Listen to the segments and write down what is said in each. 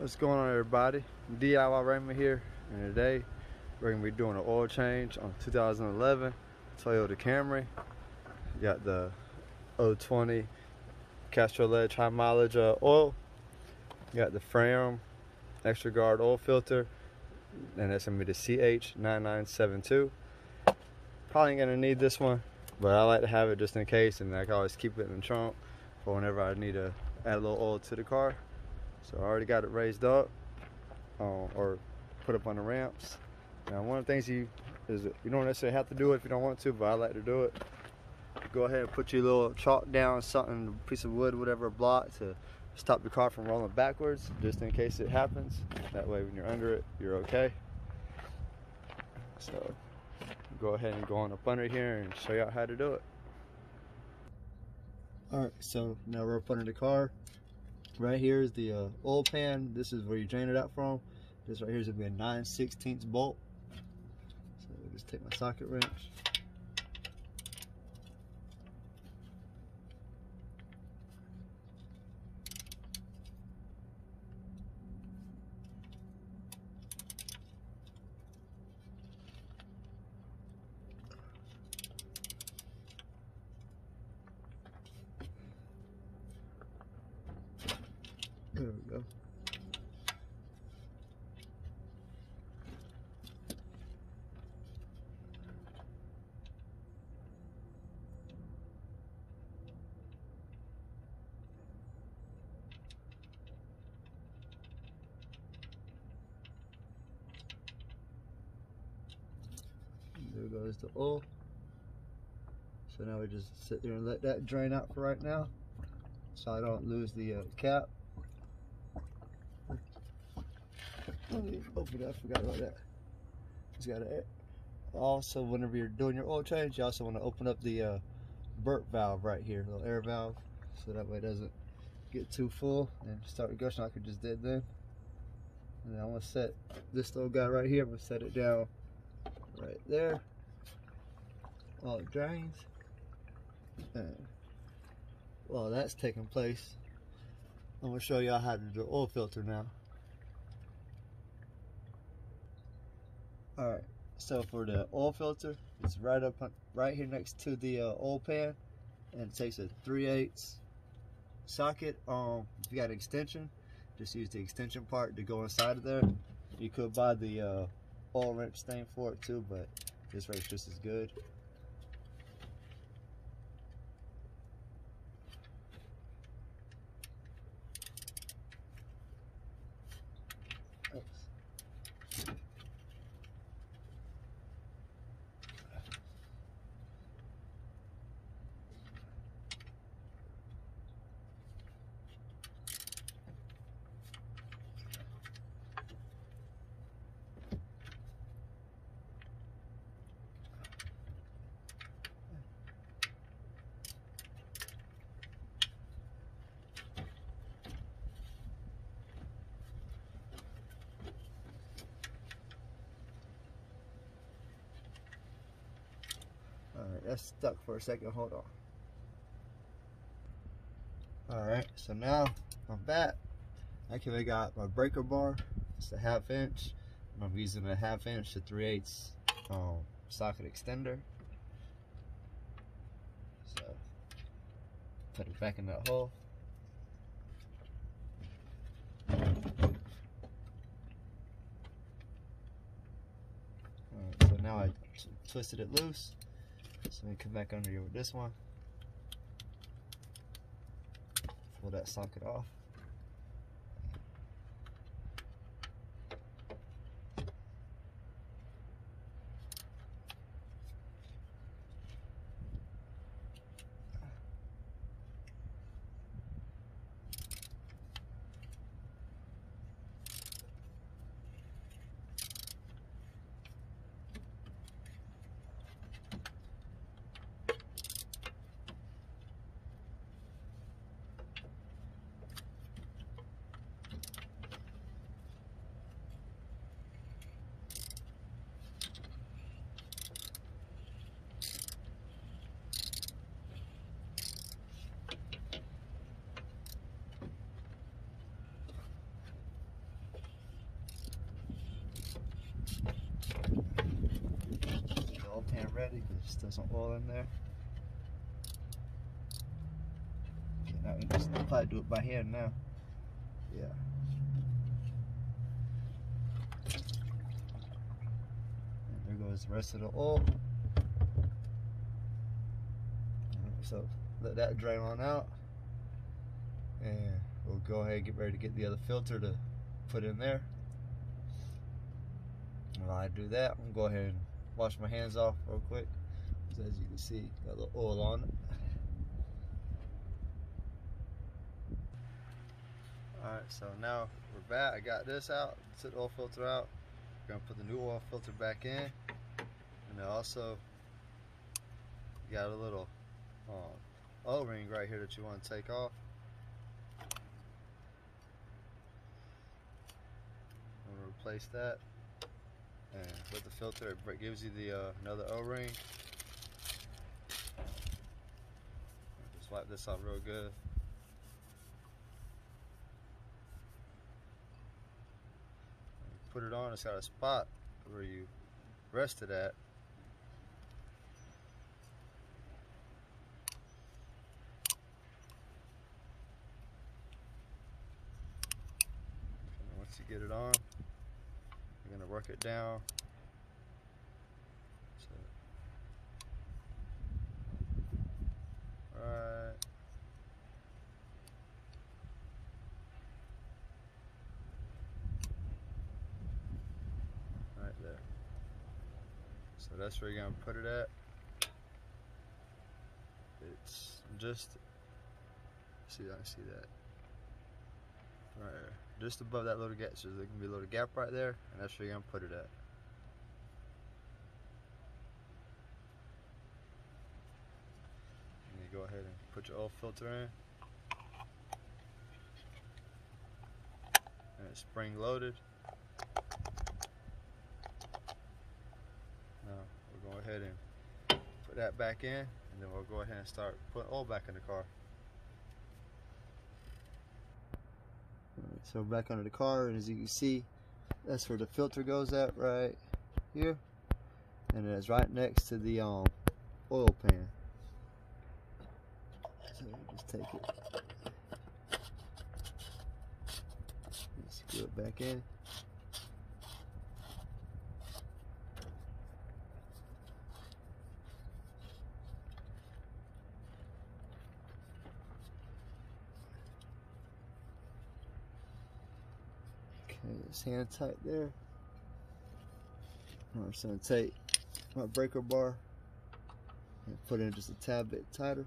What's going on everybody? DIY Raymond here and today we're to be doing an oil change on 2011 Toyota Camry. You got the 020 Castrol Edge high mileage uh, oil. You got the Fram extra guard oil filter and that's to be the CH9972. Probably to need this one but I like to have it just in case and I can always keep it in the trunk for whenever I need to add a little oil to the car. So I already got it raised up uh, or put up on the ramps. Now one of the things you is you don't necessarily have to do it if you don't want to, but I like to do it. Go ahead and put your little chock down, something, piece of wood, whatever, block to stop your car from rolling backwards, just in case it happens. That way when you're under it, you're okay. So go ahead and go on up under here and show y'all how to do it. Alright, so now we're up under the car. Right here is the uh, oil pan. This is where you drain it out from. This right here is to be a 9 16 bolt. So just take my socket wrench. There we go. There goes the oil. So now we just sit there and let that drain out for right now so I don't lose the uh, cap. Open that, I forgot about that. Just gotta also whenever you're doing your oil change, you also want to open up the uh, burp valve right here, little air valve, so that way it doesn't get too full and start gushing like it just did then. And then I'm gonna set this little guy right here, I'm gonna set it down right there. While it drains. And while that's taking place, I'm gonna show y'all how to do oil filter now. Alright, so for the oil filter, it's right up right here next to the uh, oil pan and it takes a 3 8 socket. Um, if you got an extension, just use the extension part to go inside of there. You could buy the uh, oil wrench thing for it too, but this rate's just as good. Alright, that's stuck for a second. Hold on. Alright, so now I'm back. I got my breaker bar. It's a half inch. I'm using a half inch to 3 eighths um, socket extender. So, put it back in that hole. So now I twisted it loose. So let me come back under here with this one. Pull that socket off. You can just throw some oil in there. Okay, now we just probably do it by hand now. Yeah. And there goes the rest of the oil. So let that drain on out. And we'll go ahead and get ready to get the other filter to put in there. While I do that, I'm gonna go ahead and wash my hands off real quick. So as you can see, got a little oil on it. Alright, so now we're back. I got this out, took the oil filter out. We're gonna put the new oil filter back in. And also got a little um, O-ring right here that you want to take off. I'm gonna replace that. And with the filter, it gives you the uh, another O-ring. Just wipe this off real good. Put it on, it's got a spot where you rest it at. And once you get it on, you're gonna work it down. So, right. Right there. So that's where you're gonna put it at. It's just see I see that. Just above that little gap. So there can be a little gap right there, and that's where you're gonna put it at. And you go ahead and put your oil filter in. And it's spring loaded. Now we'll go ahead and put that back in, and then we'll go ahead and start putting oil back in the car. So back under the car, and as you can see, that's where the filter goes at right here, and it's right next to the um oil pan. So just take it, and screw it back in. Hand tight there. I'm just gonna take my breaker bar and put in just a tad bit tighter.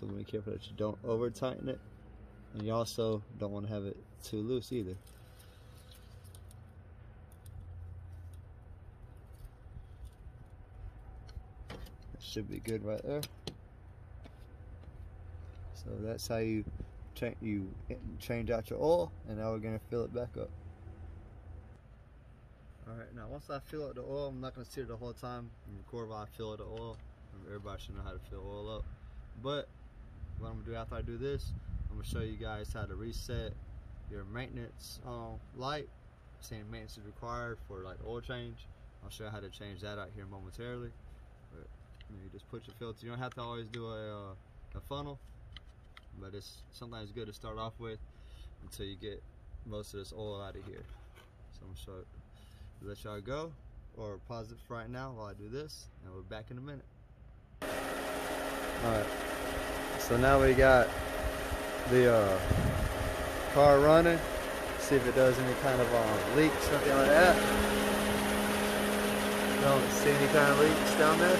To be careful that you don't over tighten it. And you also don't want to have it too loose either. That should be good right there. So that's how you change you change out your oil, and now we're gonna fill it back up. All right, now once I fill up the oil, I'm not gonna sit it the whole time and record while I fill up the oil. Everybody should know how to fill oil up. But what I'm gonna do after I do this, I'm gonna show you guys how to reset your maintenance um, light. Saying maintenance is required for like oil change. I'll show you how to change that out here momentarily. But you, know, you just put your filter. You don't have to always do a, uh, a funnel, but it's sometimes good to start off with until you get most of this oil out of here. So I'm gonna show let y'all go or pause it for right now while I do this, and we're back in a minute. All right. So now we got the uh, car running. See if it does any kind of um, leak, something like that. Don't see any kind of leaks down there.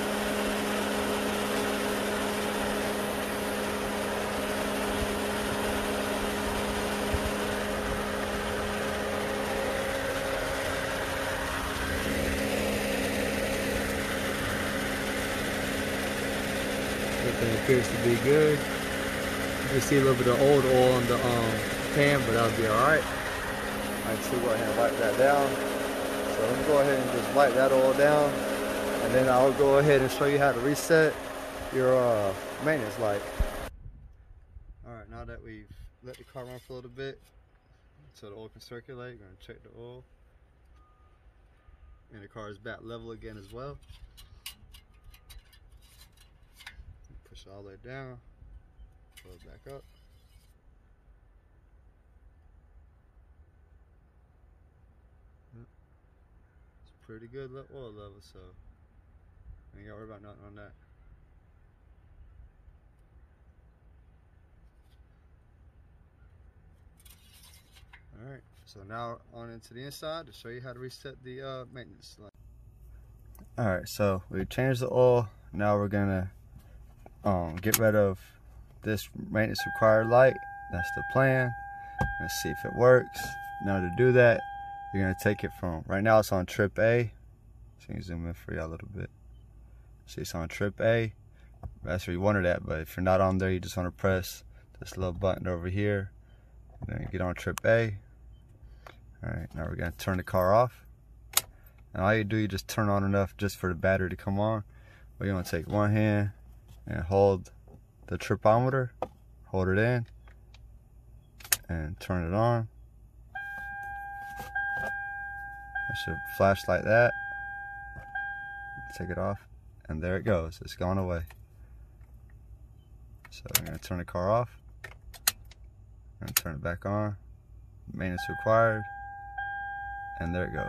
Everything appears to be good. You can see a little bit of old oil in the um, pan, but that'll be alright. and to go ahead and wipe that down. So let me go ahead and just wipe that all down. And then I'll go ahead and show you how to reset your uh, maintenance light. All right, now that we've let the car run for a little bit, so the oil can circulate, we're gonna check the oil. And the car is back level again as well. It all the way down, pull it back up. It's pretty good oil level, so ain't gotta worry about nothing on that. Alright, so now on into the inside to show you how to reset the uh, maintenance light. Alright, so we changed the oil. Now we're gonna um, get rid of this maintenance required light. That's the plan. Let's see if it works. Now to do that, you're gonna take it from, right now it's on trip A. So you zoom in for you a little bit. See it's on trip A. That's where you wanted at, but if you're not on there, you just wanna press this little button over here. Then get on trip A. Alright, now we're gonna turn the car off. And all you do, you just turn on enough just for the battery to come on. You wanna take one hand and hold the tripometer, hold it in, and turn it on. It should flash like that. Take it off, and there it goes. It's gone away. So I'm gonna turn the car off and turn it back on. Maintenance required and there it goes.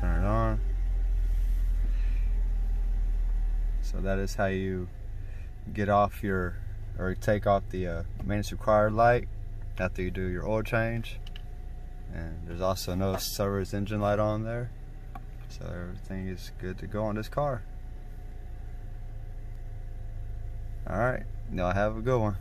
Turn it on. So that is how you get off your, or take off the uh, maintenance required light after you do your oil change. And there's also no service engine light on there. So everything is good to go on this car. Alright, y'all have a good one.